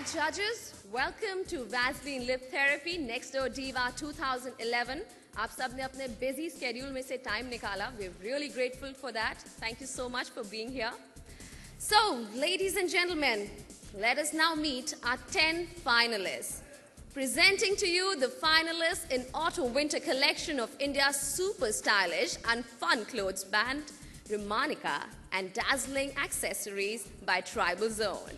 right, judges, welcome to Vaseline Lip Therapy Next Door Diva 2011. आप सब ने अपने busy schedule में से time निकाला. We're really grateful for that. Thank you so much for being here. So, ladies and gentlemen, let us now meet our 10 finalists. Presenting to you the finalists in Autumn Winter collection of India's super stylish and fun clothes band, Remanika, and dazzling accessories by Tribal Zone.